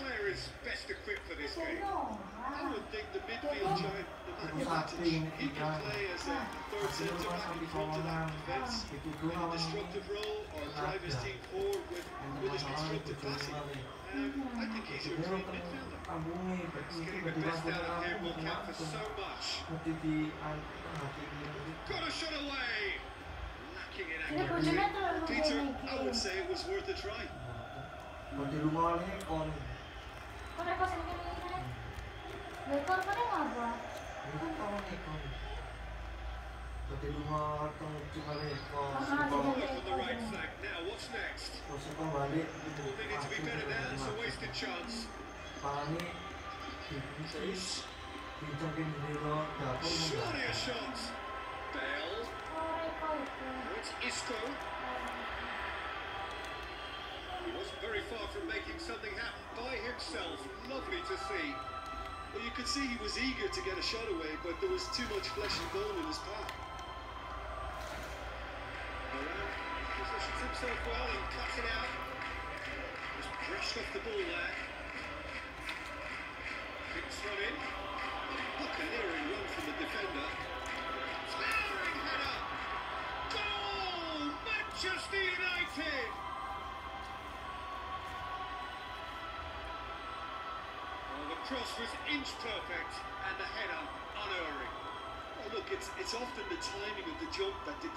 Player is best equipped for this game. I would think the midfield giant, the man Ako he can play as a third centre back in front of that defence. In a destructive role or drive his team forward with, Ang with his nakakaalam constructive passing. Um, I think he's a Pero great midfielder. He's getting the best out of him will count for so much. Matitian ang ating. Got a shot away! Lacking in accuracy. Na to? Peter, I would say it was worth a try. Pati lumali kon. Kung ako sa mga kanina. Rekor pa rin nga ba? Ano pa ang ikon? Pati lumahat ang tumali ko. Sa sige. pa. Look on the right flank. Now, what's next? O. Well, they need to be better now. It's a wasted chance. Pani. Cruz. Pincang kinilo. Dapat mo Surely a shot. Bell. Oh, record ko. Now it's Isco. Far from making something happen by himself. Lovely to see. Well, you could see he was eager to get a shot away, but there was too much flesh and bone in his path. Moran positions himself well and cuts it out. Just brushed off the ball there. Kicks one in. Buccaneering run from the defender. Towering header. Goal! Manchester United! Cross was inch perfect and the header unerring. Well, look, it's, it's often the timing of the jump that dictates.